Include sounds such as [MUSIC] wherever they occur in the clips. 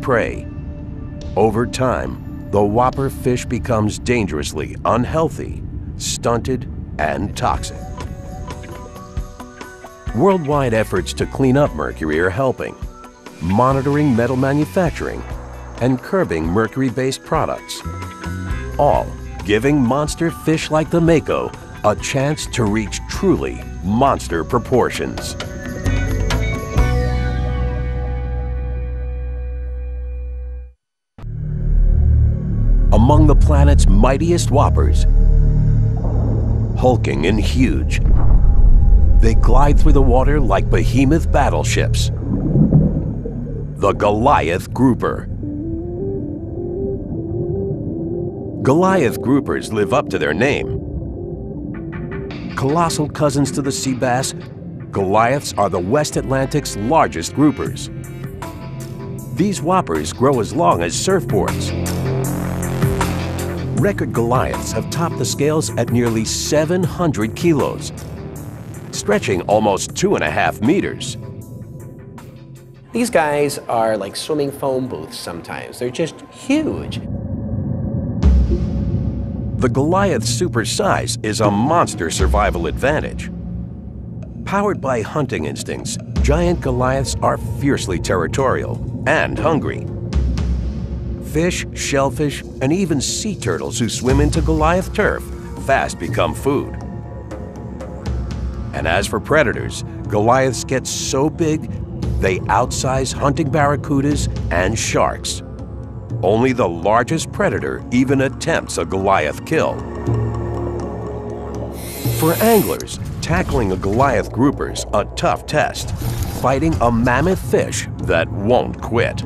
prey. Over time, the whopper fish becomes dangerously unhealthy, stunted, and toxic. Worldwide efforts to clean up mercury are helping, monitoring metal manufacturing and curbing mercury-based products, all giving monster fish like the mako a chance to reach truly monster proportions. Among the planet's mightiest whoppers, hulking and huge, they glide through the water like behemoth battleships. The Goliath Grouper. Goliath groupers live up to their name. Colossal cousins to the sea bass, Goliaths are the West Atlantic's largest groupers. These whoppers grow as long as surfboards. Record Goliaths have topped the scales at nearly 700 kilos, stretching almost two and a half meters. These guys are like swimming foam booths sometimes. They're just huge. The Goliath's super size is a monster survival advantage. Powered by hunting instincts, giant Goliaths are fiercely territorial and hungry. Fish, shellfish, and even sea turtles who swim into Goliath turf fast become food. And as for predators, Goliaths get so big they outsize hunting barracudas and sharks. Only the largest predator even attempts a Goliath kill. For anglers, tackling a Goliath grouper's a tough test, fighting a mammoth fish that won't quit.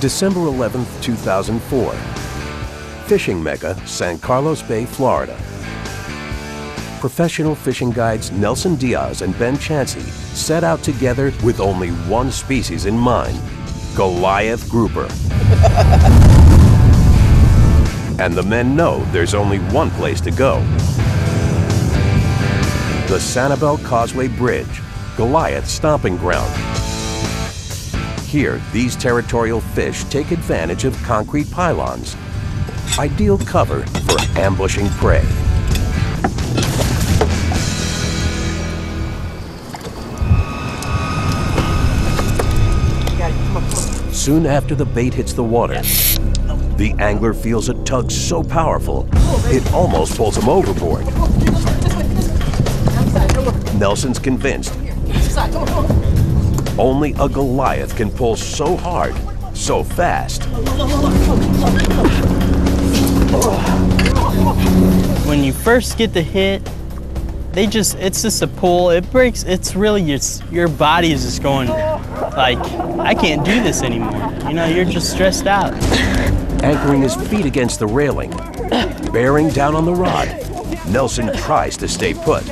December 11, 2004. Fishing mecca, San Carlos Bay, Florida. Professional fishing guides Nelson Diaz and Ben Chansey set out together with only one species in mind, Goliath grouper. [LAUGHS] and the men know there's only one place to go. The Sanibel Causeway Bridge, Goliath's stomping ground. Here, these territorial fish take advantage of concrete pylons, ideal cover for ambushing prey. Soon after the bait hits the water, the angler feels a tug so powerful, it almost pulls him overboard. Nelson's convinced only a Goliath can pull so hard, so fast. When you first get the hit, they just, it's just a pull. It breaks, it's really just, your body is just going like, I can't do this anymore. You know, you're just stressed out. Anchoring his feet against the railing, bearing down on the rod, Nelson tries to stay put,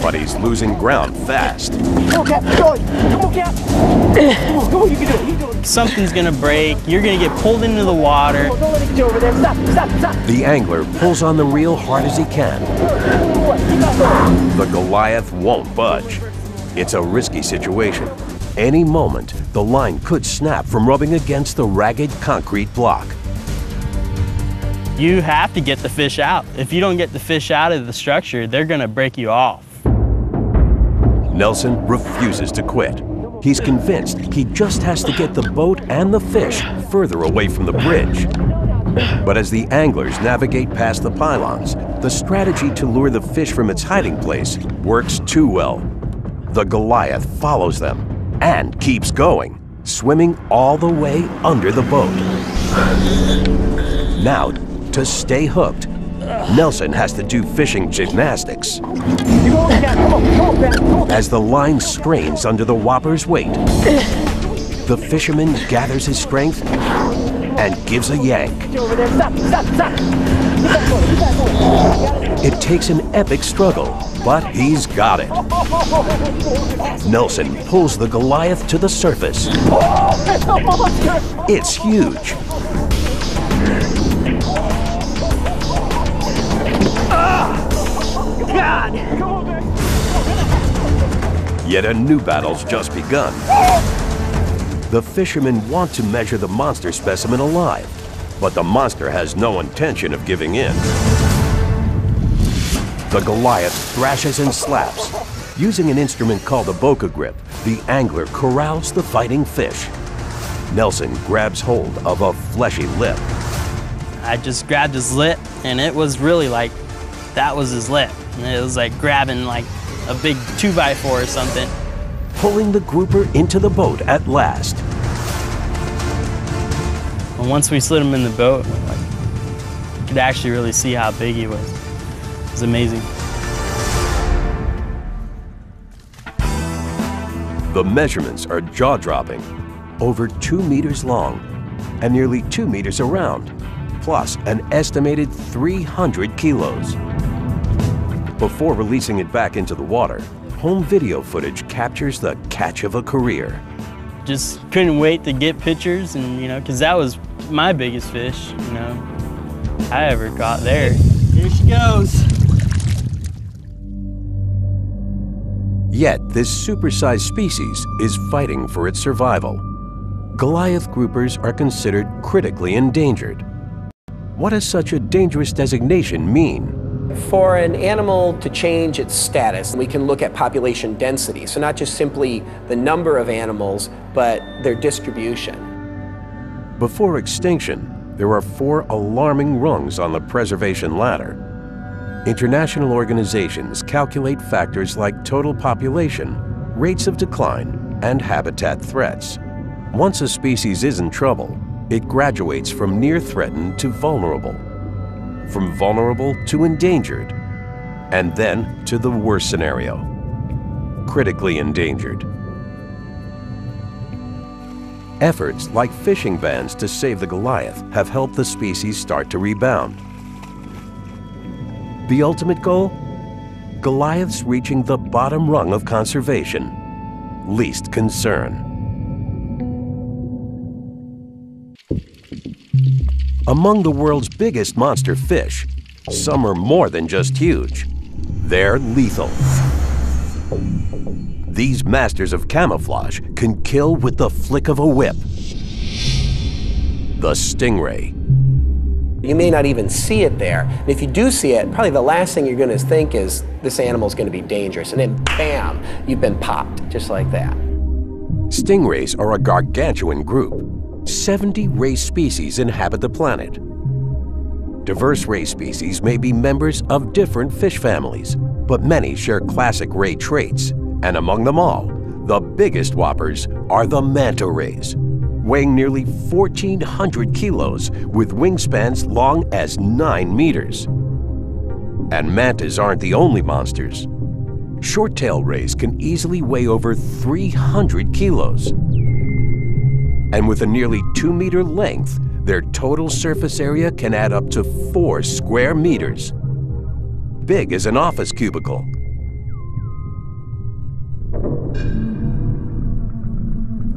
but he's losing ground fast. Come on, Cap. Come on. Come on, Cap. Come on, come on. You can do it. You can do it. Something's gonna break. You're gonna get pulled into the water. Don't let it get you over there. Stop. Stop. Stop. The angler pulls on the reel hard as he can. The Goliath won't budge. It's a risky situation. Any moment, the line could snap from rubbing against the ragged concrete block. You have to get the fish out. If you don't get the fish out of the structure, they're gonna break you off. Nelson refuses to quit. He's convinced he just has to get the boat and the fish further away from the bridge. But as the anglers navigate past the pylons, the strategy to lure the fish from its hiding place works too well. The Goliath follows them and keeps going, swimming all the way under the boat. Now, to stay hooked, Nelson has to do fishing gymnastics. As the line strains under the whopper's weight, the fisherman gathers his strength and gives a yank. It takes an epic struggle, but he's got it. Nelson pulls the Goliath to the surface. It's huge. God! Yet a new battle's just begun. The fishermen want to measure the monster specimen alive, but the monster has no intention of giving in. The Goliath thrashes and slaps. Using an instrument called a Boga Grip, the angler corrals the fighting fish. Nelson grabs hold of a fleshy lip. I just grabbed his lip, and it was really like, that was his lip. And it was like grabbing like a big two by four or something. Pulling the grouper into the boat at last. And once we slid him in the boat, like, you could actually really see how big he was. It was amazing. The measurements are jaw-dropping. Over two meters long and nearly two meters around, plus an estimated 300 kilos. Before releasing it back into the water, home video footage captures the catch of a career. Just couldn't wait to get pictures and, you know, because that was my biggest fish, you know, I ever caught there. Here she goes. Yet this supersized species is fighting for its survival. Goliath groupers are considered critically endangered. What does such a dangerous designation mean? For an animal to change its status, we can look at population density. So not just simply the number of animals, but their distribution. Before extinction, there are four alarming rungs on the preservation ladder. International organizations calculate factors like total population, rates of decline, and habitat threats. Once a species is in trouble, it graduates from near threatened to vulnerable, from vulnerable to endangered, and then to the worst scenario, critically endangered. Efforts like fishing bans to save the Goliath have helped the species start to rebound. The ultimate goal? Goliaths reaching the bottom rung of conservation, least concern. Among the world's biggest monster fish, some are more than just huge. They're lethal. These masters of camouflage can kill with the flick of a whip. The stingray. You may not even see it there. And if you do see it, probably the last thing you're going to think is this animal's going to be dangerous. And then bam, you've been popped, just like that. Stingrays are a gargantuan group. 70 ray species inhabit the planet. Diverse ray species may be members of different fish families, but many share classic ray traits. And among them all, the biggest whoppers are the manta rays, weighing nearly 1,400 kilos with wingspans long as 9 meters. And mantas aren't the only monsters. Short-tail rays can easily weigh over 300 kilos. And with a nearly 2-meter length, their total surface area can add up to 4 square meters. Big as an office cubicle.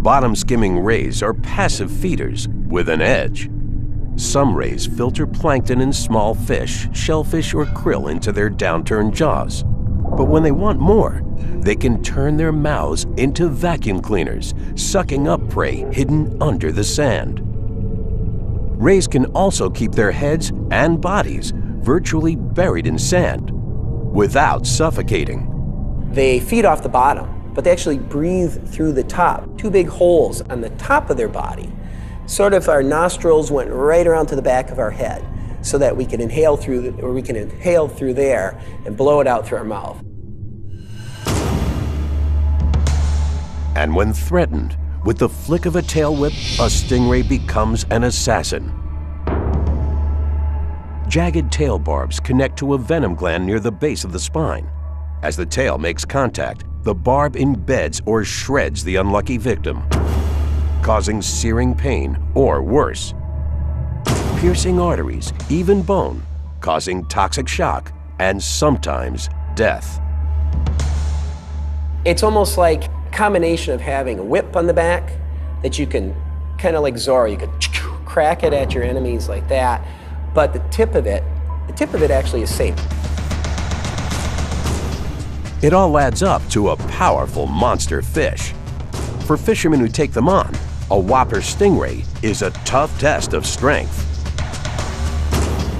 Bottom skimming rays are passive feeders with an edge. Some rays filter plankton and small fish, shellfish or krill into their downturned jaws. But when they want more, they can turn their mouths into vacuum cleaners, sucking up prey hidden under the sand. Rays can also keep their heads and bodies virtually buried in sand without suffocating. They feed off the bottom, but they actually breathe through the top. Two big holes on the top of their body. Sort of our nostrils went right around to the back of our head so that we can inhale through, the, or we can inhale through there and blow it out through our mouth. And when threatened, with the flick of a tail whip, a stingray becomes an assassin. Jagged tail barbs connect to a venom gland near the base of the spine. As the tail makes contact, the barb embeds or shreds the unlucky victim, causing searing pain or worse, piercing arteries, even bone, causing toxic shock and sometimes death. It's almost like a combination of having a whip on the back that you can kind of like Zorro, you could [TSK] crack it at your enemies like that, but the tip of it, the tip of it actually is safe. It all adds up to a powerful monster fish. For fishermen who take them on, a whopper stingray is a tough test of strength.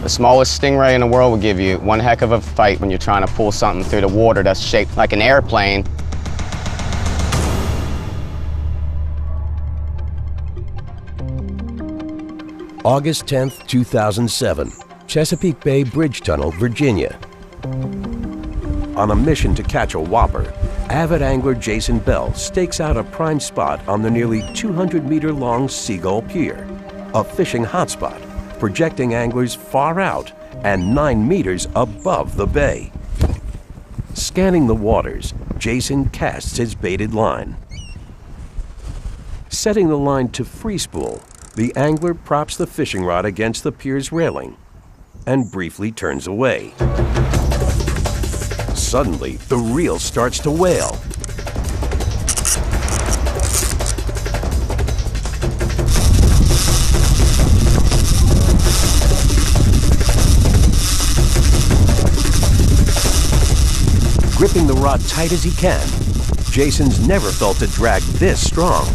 The smallest stingray in the world will give you one heck of a fight when you're trying to pull something through the water that's shaped like an airplane. August 10, 2007, Chesapeake Bay Bridge Tunnel, Virginia. On a mission to catch a whopper, avid angler Jason Bell stakes out a prime spot on the nearly 200 meter long Seagull Pier, a fishing hotspot, projecting anglers far out and 9 meters above the bay. Scanning the waters, Jason casts his baited line. Setting the line to free spool, the angler props the fishing rod against the pier's railing and briefly turns away. Suddenly, the reel starts to wail. Gripping the rod tight as he can, Jason's never felt a drag this strong.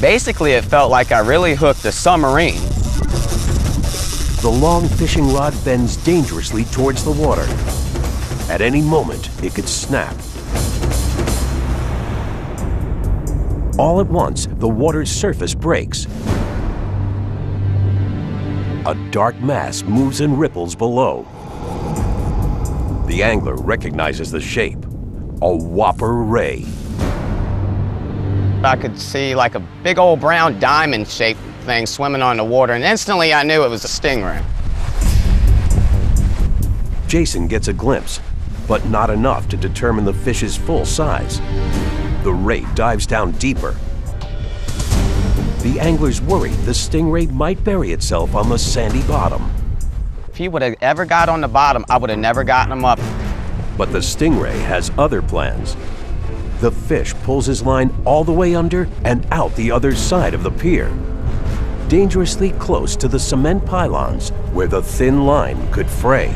Basically, it felt like I really hooked a submarine. The long fishing rod bends dangerously towards the water. At any moment, it could snap. All at once, the water's surface breaks. A dark mass moves and ripples below. The angler recognizes the shape. A whopper ray. I could see like a big old brown diamond shaped thing swimming on the water, and instantly I knew it was a stingray. Jason gets a glimpse, but not enough to determine the fish's full size. The ray dives down deeper. The anglers worry the stingray might bury itself on the sandy bottom. If he would have ever got on the bottom, I would have never gotten him up. But the stingray has other plans. The fish pulls his line all the way under and out the other side of the pier, dangerously close to the cement pylons where the thin line could fray.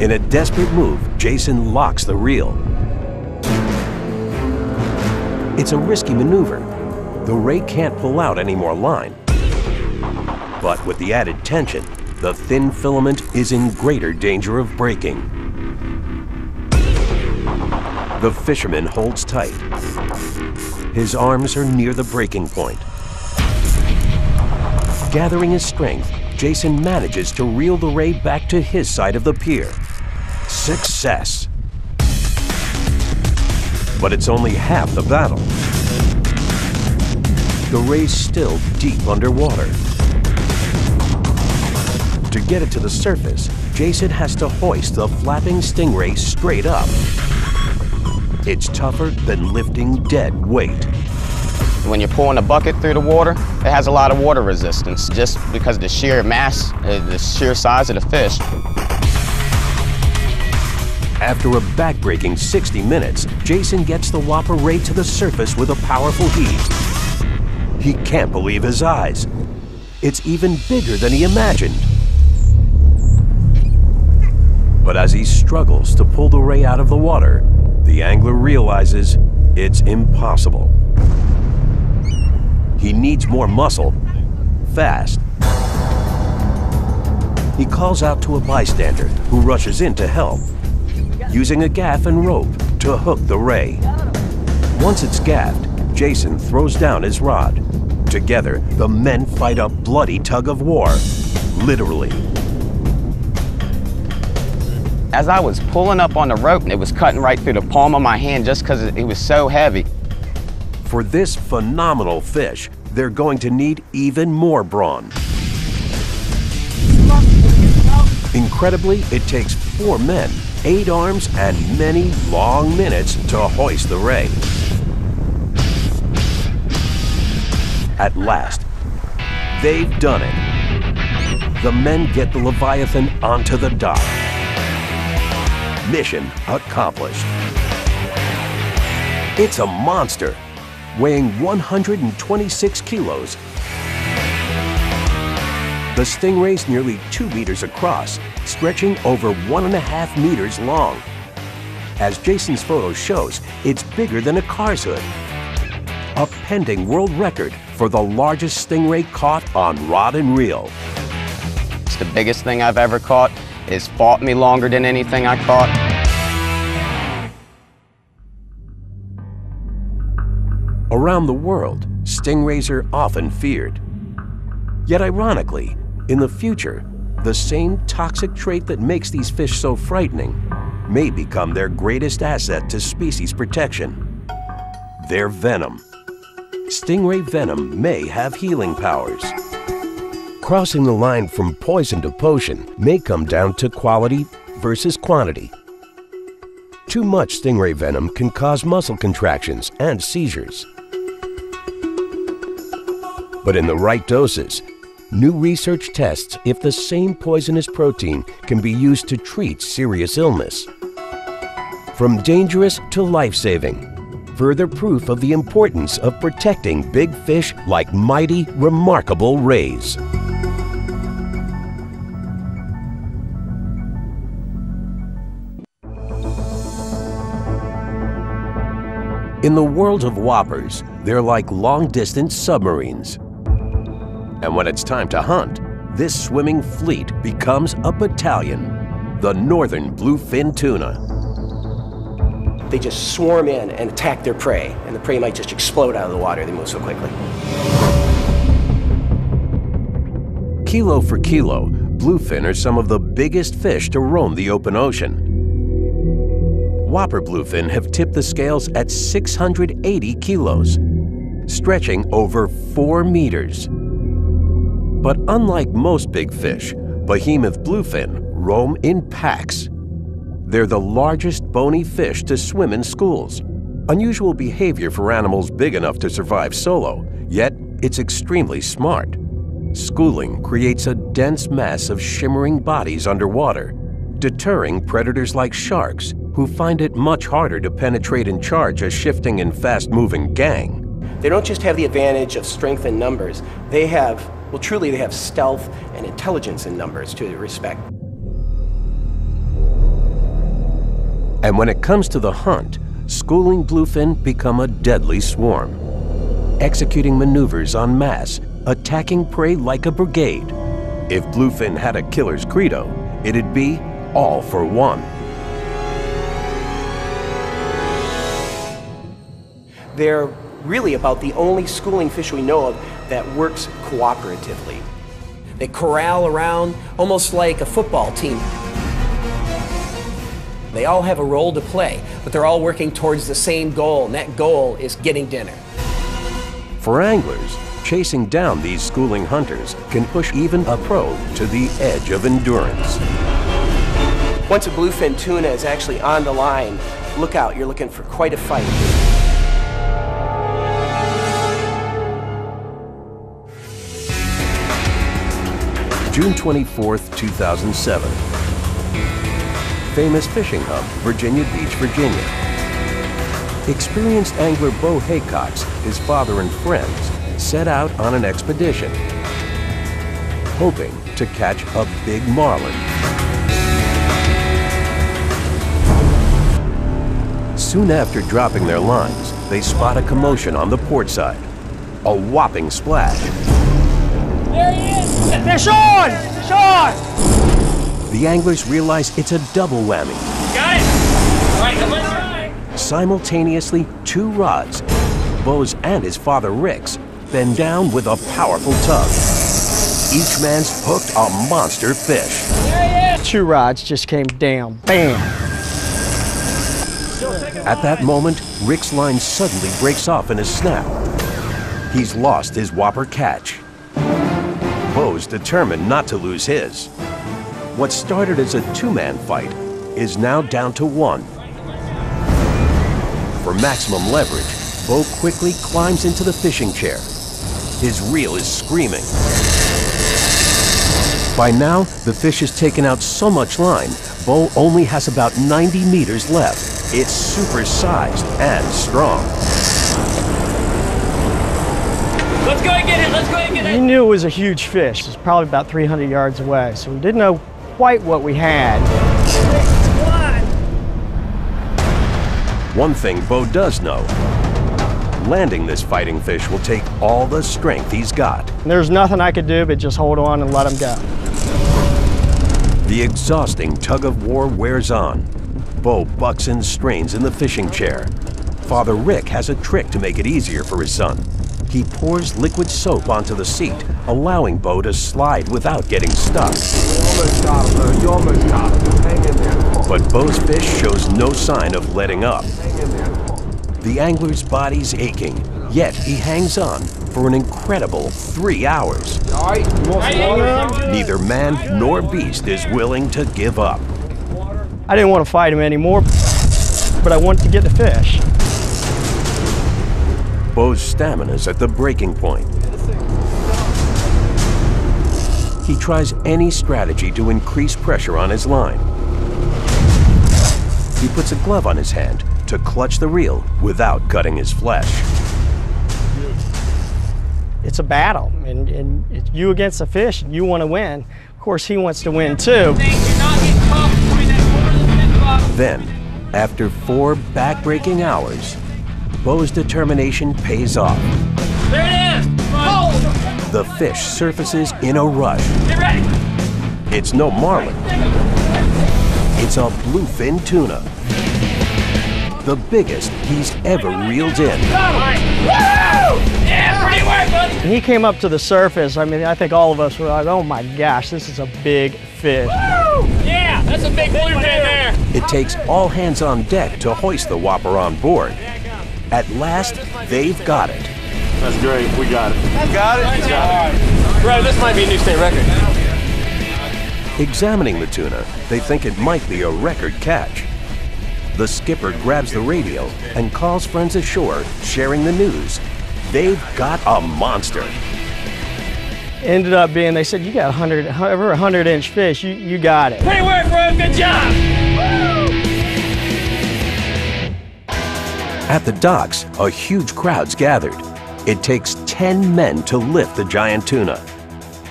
In a desperate move, Jason locks the reel. It's a risky maneuver. The ray can't pull out any more line. But with the added tension, the thin filament is in greater danger of breaking. The fisherman holds tight. His arms are near the breaking point. Gathering his strength, Jason manages to reel the ray back to his side of the pier. Success! But it's only half the battle. The ray's still deep underwater. To get it to the surface, Jason has to hoist the flapping stingray straight up. It's tougher than lifting dead weight. When you're pulling a bucket through the water, it has a lot of water resistance just because of the sheer mass, uh, the sheer size of the fish. After a backbreaking 60 minutes, Jason gets the Whopper Ray to the surface with a powerful heave. He can't believe his eyes. It's even bigger than he imagined. But as he struggles to pull the ray out of the water, the angler realizes it's impossible. He needs more muscle, fast. He calls out to a bystander who rushes in to help, using a gaff and rope to hook the ray. Once it's gaffed, Jason throws down his rod. Together, the men fight a bloody tug of war, literally. As I was pulling up on the rope, and it was cutting right through the palm of my hand just because it was so heavy. For this phenomenal fish, they're going to need even more brawn. Incredibly, it takes four men, eight arms, and many long minutes to hoist the ray. At last, they've done it. The men get the Leviathan onto the dock. Mission accomplished. It's a monster, weighing 126 kilos. The stingray's nearly two meters across, stretching over one and a half meters long. As Jason's photo shows, it's bigger than a car's hood. A pending world record for the largest stingray caught on rod and reel. It's the biggest thing I've ever caught. It's fought me longer than anything I caught. Around the world, stingrays are often feared. Yet ironically, in the future, the same toxic trait that makes these fish so frightening may become their greatest asset to species protection. Their venom. Stingray venom may have healing powers. Crossing the line from poison to potion may come down to quality versus quantity. Too much stingray venom can cause muscle contractions and seizures. But in the right doses, new research tests if the same poisonous protein can be used to treat serious illness. From dangerous to life-saving, further proof of the importance of protecting big fish like mighty, remarkable rays. In the world of whoppers, they're like long-distance submarines. And when it's time to hunt, this swimming fleet becomes a battalion, the Northern Bluefin Tuna. They just swarm in and attack their prey, and the prey might just explode out of the water. They move so quickly. Kilo for kilo, bluefin are some of the biggest fish to roam the open ocean. Whopper bluefin have tipped the scales at 680 kilos, stretching over 4 meters. But unlike most big fish, behemoth bluefin roam in packs. They're the largest bony fish to swim in schools. Unusual behavior for animals big enough to survive solo, yet it's extremely smart. Schooling creates a dense mass of shimmering bodies underwater, deterring predators like sharks who find it much harder to penetrate and charge a shifting and fast-moving gang. They don't just have the advantage of strength in numbers, they have, well, truly, they have stealth and intelligence in numbers to respect. And when it comes to the hunt, schooling bluefin become a deadly swarm, executing maneuvers en masse, attacking prey like a brigade. If bluefin had a killer's credo, it'd be all for one. They're really about the only schooling fish we know of that works cooperatively. They corral around almost like a football team. They all have a role to play, but they're all working towards the same goal, and that goal is getting dinner. For anglers, chasing down these schooling hunters can push even a pro to the edge of endurance. Once a bluefin tuna is actually on the line, look out, you're looking for quite a fight. June 24, 2007. Famous fishing hub, Virginia Beach, Virginia. Experienced angler Bo Haycox, his father and friends, set out on an expedition, hoping to catch a big marlin. Soon after dropping their lines, they spot a commotion on the port side. A whopping splash. Fish on! Fish on! The anglers realize it's a double whammy. Got it! All right, come on. Simultaneously, two rods, Bo's and his father Rick's, bend down with a powerful tug. Each man's hooked a monster fish. Two rods just came down. Bam! At that moment, Rick's line suddenly breaks off in a snap. He's lost his whopper catch. Bo's determined not to lose his. What started as a two-man fight is now down to one. For maximum leverage, Bo quickly climbs into the fishing chair. His reel is screaming. By now, the fish has taken out so much line, Bo only has about 90 meters left. It's supersized and strong. Let's go and get it. Let's go and get We it. knew it was a huge fish. It was probably about 300 yards away, so we didn't know quite what we had. One thing Bo does know, landing this fighting fish will take all the strength he's got. There's nothing I could do but just hold on and let him go. The exhausting tug of war wears on. Bo bucks and strains in the fishing chair. Father Rick has a trick to make it easier for his son. He pours liquid soap onto the seat, allowing Bo to slide without getting stuck. But Bo's fish shows no sign of letting up. The angler's body's aching, yet he hangs on for an incredible three hours. Neither man nor beast is willing to give up. I didn't want to fight him anymore, but I wanted to get the fish. Bo's stamina's at the breaking point. He tries any strategy to increase pressure on his line. He puts a glove on his hand to clutch the reel without cutting his flesh. It's a battle, and, and it's you against the fish, and you want to win. Of course, he wants to win too. Then, after four back-breaking hours, Bo's determination pays off. There it is! Hold! The fish surfaces in a rush. Get ready! It's no marlin. It's a bluefin tuna. The biggest he's ever reeled in. Woo! Yeah, pretty work, buddy! He came up to the surface. I mean, I think all of us were like, oh my gosh, this is a big fish. Yeah, that's a big bluefin there. It takes all hands on deck to hoist the whopper on board. At last, they've got it. That's great. We got it. Got it? Bro, this might be a new state record. Examining the tuna, they think it might be a record catch. The skipper grabs the radio and calls friends ashore, sharing the news. They've got a monster. Ended up being, they said, you got 100, over 100 inch fish, you, you got it. Pretty work, bro. Good job. At the docks, a huge crowd's gathered. It takes 10 men to lift the giant tuna.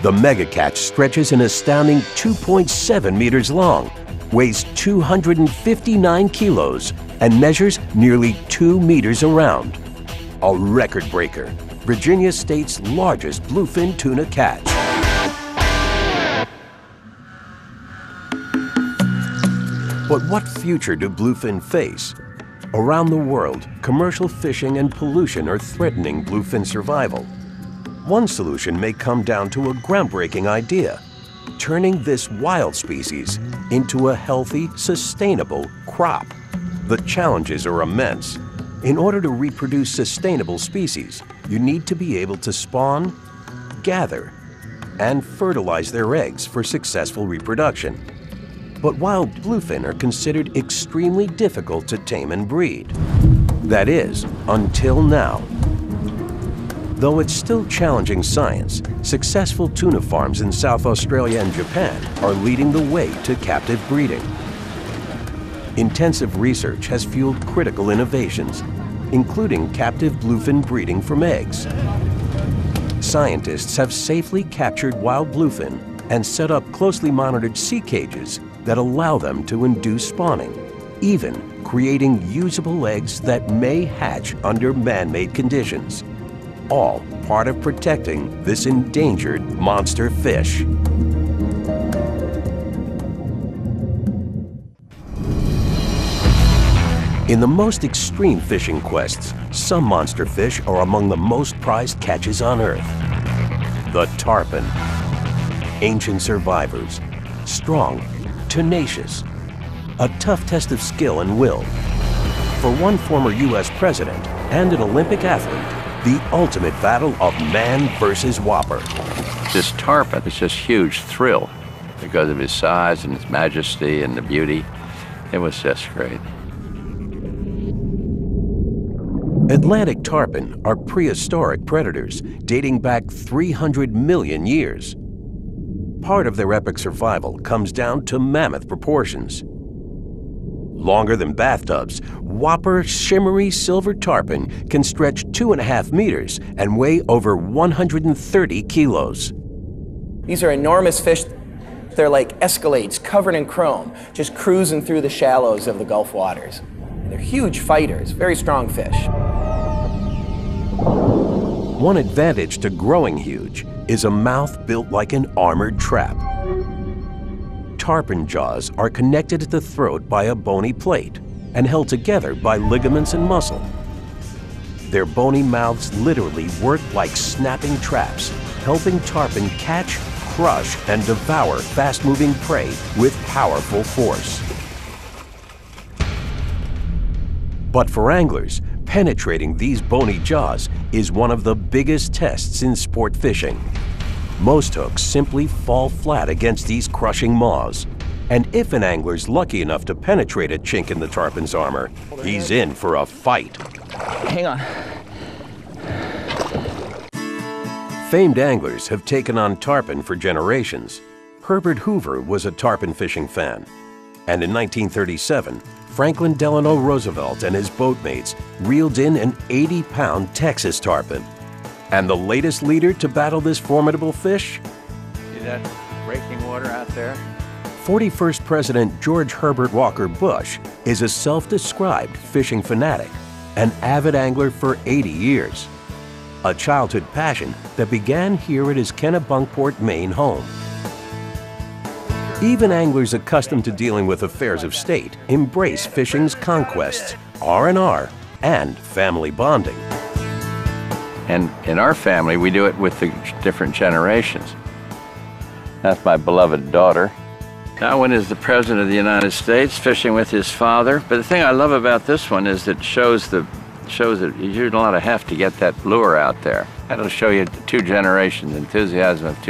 The mega catch stretches an astounding 2.7 meters long, weighs 259 kilos, and measures nearly 2 meters around. A record breaker, Virginia State's largest bluefin tuna catch. But what future do bluefin face? Around the world, commercial fishing and pollution are threatening bluefin survival. One solution may come down to a groundbreaking idea turning this wild species into a healthy, sustainable crop. The challenges are immense. In order to reproduce sustainable species, you need to be able to spawn, gather, and fertilize their eggs for successful reproduction. But wild bluefin are considered extremely difficult to tame and breed. That is, until now. Though it's still challenging science, successful tuna farms in South Australia and Japan are leading the way to captive breeding. Intensive research has fueled critical innovations, including captive bluefin breeding from eggs. Scientists have safely captured wild bluefin and set up closely monitored sea cages that allow them to induce spawning, even creating usable eggs that may hatch under man-made conditions all part of protecting this endangered monster fish. In the most extreme fishing quests, some monster fish are among the most prized catches on Earth. The tarpon. Ancient survivors, strong, tenacious, a tough test of skill and will. For one former U.S. president and an Olympic athlete, the ultimate battle of man versus whopper. This tarpon is just huge thrill because of his size and his majesty and the beauty. It was just great. Atlantic tarpon are prehistoric predators dating back 300 million years. Part of their epic survival comes down to mammoth proportions. Longer than bathtubs, whopper shimmery silver tarpon can stretch two and a half meters and weigh over 130 kilos. These are enormous fish. They're like Escalades covered in chrome, just cruising through the shallows of the Gulf waters. They're huge fighters, very strong fish. One advantage to growing huge is a mouth built like an armored trap. Tarpon jaws are connected at the throat by a bony plate and held together by ligaments and muscle. Their bony mouths literally work like snapping traps, helping tarpon catch, crush, and devour fast-moving prey with powerful force. But for anglers, penetrating these bony jaws is one of the biggest tests in sport fishing. Most hooks simply fall flat against these crushing maws. And if an angler's lucky enough to penetrate a chink in the tarpon's armor, he's in for a fight. Hang on. Famed anglers have taken on tarpon for generations. Herbert Hoover was a tarpon fishing fan. And in 1937, Franklin Delano Roosevelt and his boatmates reeled in an 80-pound Texas tarpon. And the latest leader to battle this formidable fish? See that breaking water out there? 41st President George Herbert Walker Bush is a self-described fishing fanatic, an avid angler for 80 years. A childhood passion that began here at his Kennebunkport, Maine home. Even anglers accustomed to dealing with affairs of state embrace fishing's conquests, R&R, and family bonding. And in our family, we do it with the different generations. That's my beloved daughter. That one is the President of the United States fishing with his father. But the thing I love about this one is it shows the shows that you don't lot to have to get that lure out there. That'll show you two generations, enthusiasm of two